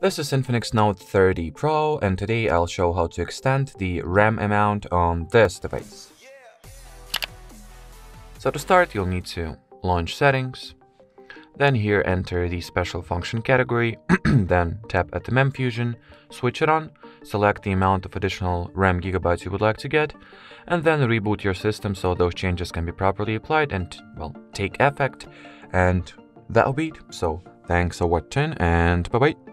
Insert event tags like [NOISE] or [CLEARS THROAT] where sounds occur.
This is Infinix Note 30 Pro and today I'll show how to extend the RAM amount on this device. So to start you'll need to launch settings, then here enter the special function category, [CLEARS THROAT] then tap at the MemFusion, switch it on, select the amount of additional RAM gigabytes you would like to get, and then reboot your system so those changes can be properly applied and, well, take effect. And that'll be it. So thanks for watching and bye bye.